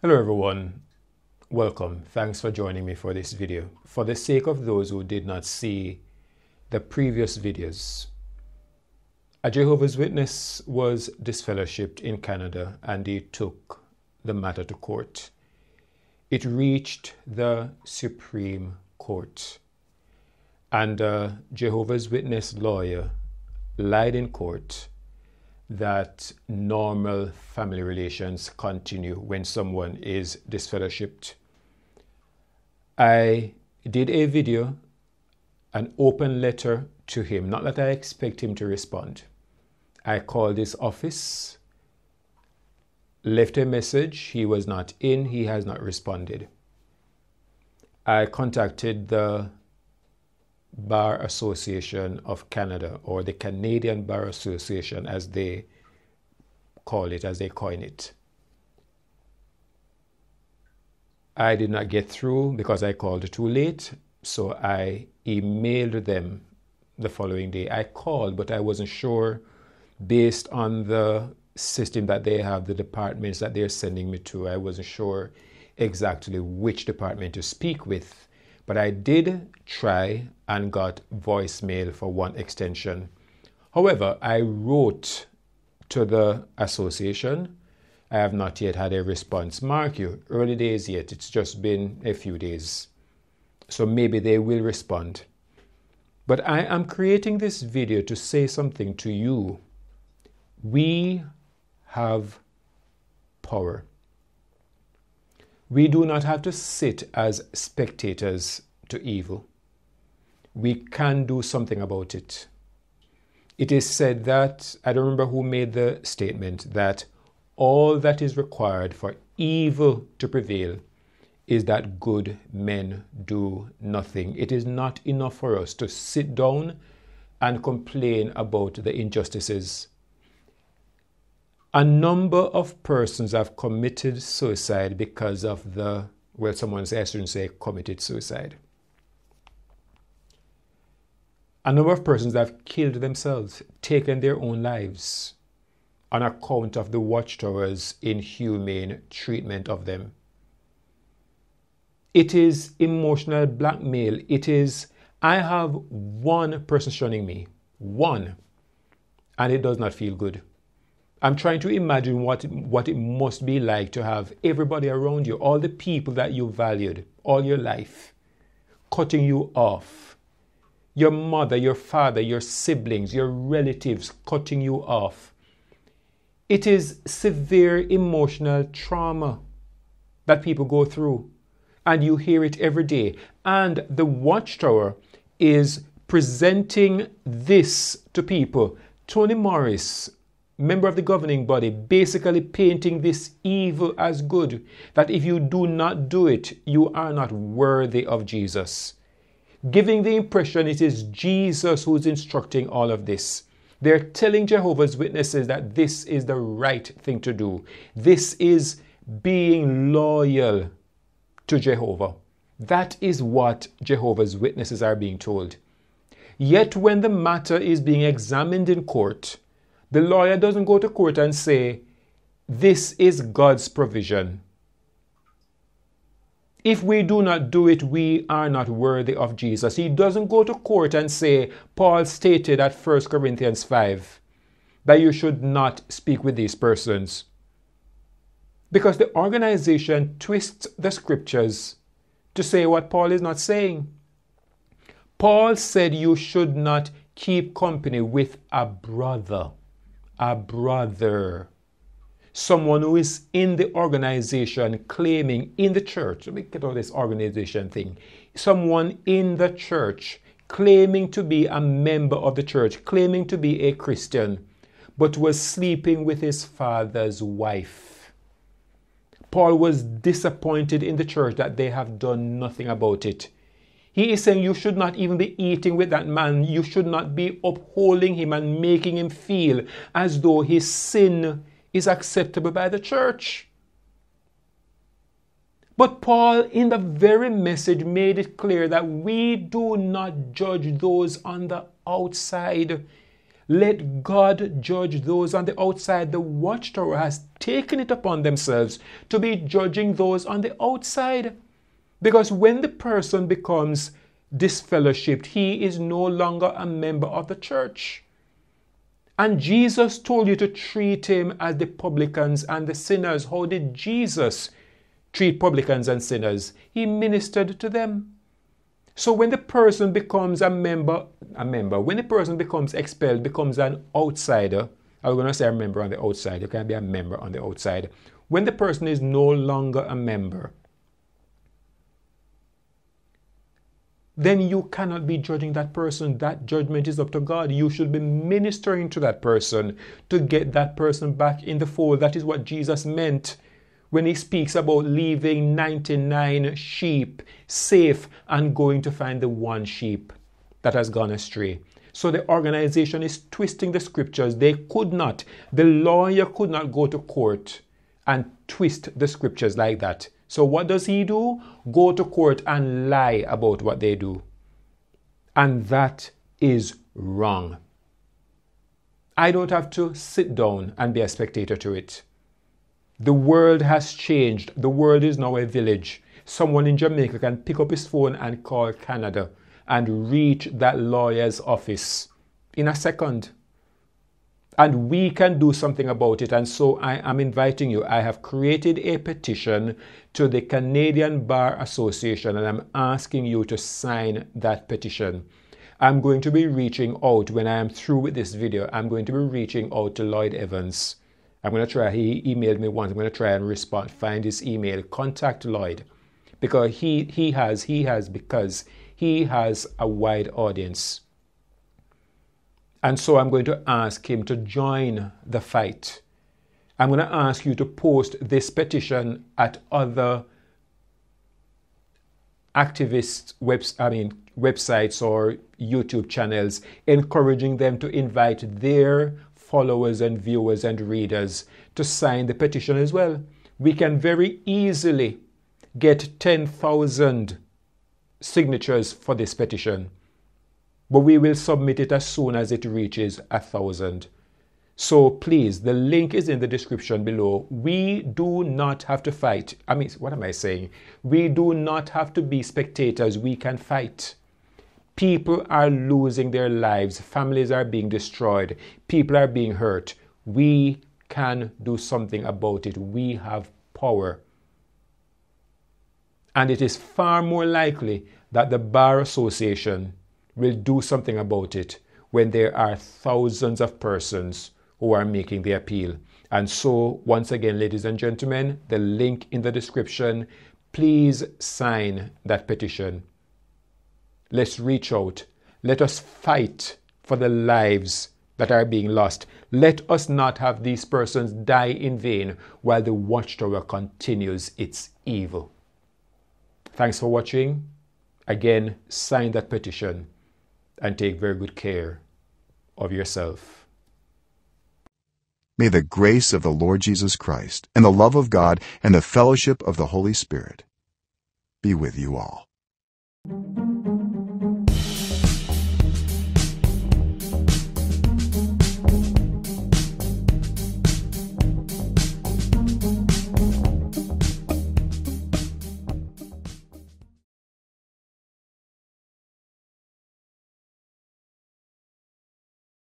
Hello everyone, welcome. Thanks for joining me for this video. For the sake of those who did not see the previous videos, a Jehovah's Witness was disfellowshipped in Canada and he took the matter to court. It reached the Supreme Court and a Jehovah's Witness lawyer lied in court that normal family relations continue when someone is disfellowshipped. I did a video, an open letter to him, not that I expect him to respond. I called his office, left a message. He was not in, he has not responded. I contacted the Bar Association of Canada, or the Canadian Bar Association as they call it, as they coin it. I did not get through because I called too late, so I emailed them the following day. I called, but I wasn't sure based on the system that they have, the departments that they're sending me to. I wasn't sure exactly which department to speak with. But I did try and got voicemail for one extension. However, I wrote to the association. I have not yet had a response. Mark you, early days yet. It's just been a few days. So maybe they will respond. But I am creating this video to say something to you. We have power. We do not have to sit as spectators to evil. We can do something about it. It is said that, I don't remember who made the statement, that all that is required for evil to prevail is that good men do nothing. It is not enough for us to sit down and complain about the injustices a number of persons have committed suicide because of the, well, someone says, I shouldn't say committed suicide. A number of persons have killed themselves, taken their own lives on account of the watchtower's inhumane treatment of them. It is emotional blackmail. It is, I have one person shunning me, one, and it does not feel good. I'm trying to imagine what, what it must be like to have everybody around you, all the people that you valued all your life, cutting you off. Your mother, your father, your siblings, your relatives cutting you off. It is severe emotional trauma that people go through, and you hear it every day. And the Watchtower is presenting this to people. Tony Morris member of the governing body, basically painting this evil as good, that if you do not do it, you are not worthy of Jesus. Giving the impression it is Jesus who's instructing all of this. They're telling Jehovah's Witnesses that this is the right thing to do. This is being loyal to Jehovah. That is what Jehovah's Witnesses are being told. Yet, when the matter is being examined in court, the lawyer doesn't go to court and say, This is God's provision. If we do not do it, we are not worthy of Jesus. He doesn't go to court and say, Paul stated at 1 Corinthians 5 that you should not speak with these persons. Because the organization twists the scriptures to say what Paul is not saying. Paul said you should not keep company with a brother a brother, someone who is in the organization claiming in the church, let me get all this organization thing, someone in the church claiming to be a member of the church, claiming to be a Christian, but was sleeping with his father's wife. Paul was disappointed in the church that they have done nothing about it. He is saying you should not even be eating with that man. You should not be upholding him and making him feel as though his sin is acceptable by the church. But Paul, in the very message, made it clear that we do not judge those on the outside. Let God judge those on the outside. The watchtower has taken it upon themselves to be judging those on the outside. Because when the person becomes disfellowshipped, he is no longer a member of the church. And Jesus told you to treat him as the publicans and the sinners. How did Jesus treat publicans and sinners? He ministered to them. So when the person becomes a member, a member, when the person becomes expelled, becomes an outsider, I'm going to say a member on the outside. You can't be a member on the outside. When the person is no longer a member, then you cannot be judging that person. That judgment is up to God. You should be ministering to that person to get that person back in the fold. That is what Jesus meant when he speaks about leaving 99 sheep safe and going to find the one sheep that has gone astray. So the organization is twisting the scriptures. They could not, the lawyer could not go to court and twist the scriptures like that. So what does he do? Go to court and lie about what they do. And that is wrong. I don't have to sit down and be a spectator to it. The world has changed. The world is now a village. Someone in Jamaica can pick up his phone and call Canada and reach that lawyer's office in a second. And we can do something about it. And so I am inviting you. I have created a petition to the Canadian Bar Association and I'm asking you to sign that petition. I'm going to be reaching out when I am through with this video. I'm going to be reaching out to Lloyd Evans I'm going to try, he emailed me once, I'm going to try and respond, find his email, contact Lloyd. Because he, he has, he has, because he has a wide audience. And so I'm going to ask him to join the fight. I'm going to ask you to post this petition at other activist webs, I mean, websites or YouTube channels, encouraging them to invite their followers and viewers and readers to sign the petition as well. We can very easily get 10,000 signatures for this petition, but we will submit it as soon as it reaches a thousand. So please, the link is in the description below. We do not have to fight. I mean, what am I saying? We do not have to be spectators. We can fight. People are losing their lives, families are being destroyed, people are being hurt. We can do something about it. We have power. And it is far more likely that the Bar Association will do something about it when there are thousands of persons who are making the appeal. And so, once again, ladies and gentlemen, the link in the description, please sign that petition. Let's reach out. Let us fight for the lives that are being lost. Let us not have these persons die in vain while the watchtower continues its evil. Thanks for watching. Again, sign that petition and take very good care of yourself. May the grace of the Lord Jesus Christ and the love of God and the fellowship of the Holy Spirit be with you all.